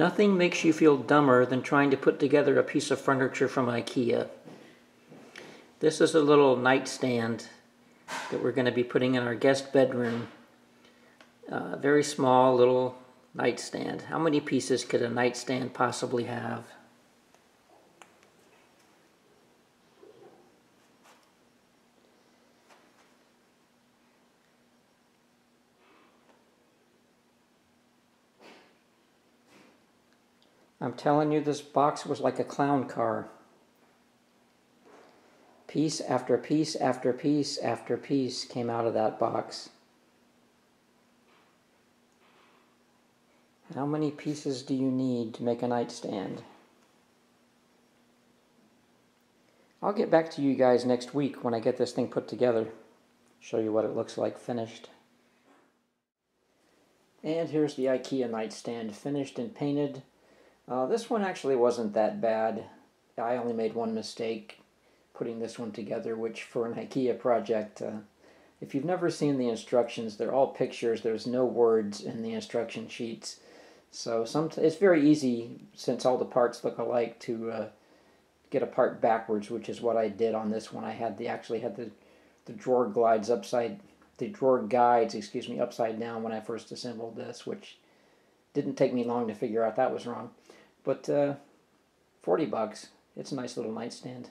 Nothing makes you feel dumber than trying to put together a piece of furniture from IKEA. This is a little nightstand that we're going to be putting in our guest bedroom. Uh, very small little nightstand. How many pieces could a nightstand possibly have? I'm telling you, this box was like a clown car. Piece after piece after piece after piece came out of that box. How many pieces do you need to make a nightstand? I'll get back to you guys next week when I get this thing put together. Show you what it looks like finished. And here's the IKEA nightstand, finished and painted. Uh, this one actually wasn't that bad. I only made one mistake putting this one together, which for an IKEA project, uh, if you've never seen the instructions, they're all pictures. There's no words in the instruction sheets. So some it's very easy, since all the parts look alike, to uh, get a part backwards, which is what I did on this one. I had the actually had the, the drawer glides upside, the drawer guides, excuse me, upside down when I first assembled this, which didn't take me long to figure out that was wrong. But uh, 40 bucks, it's a nice little nightstand.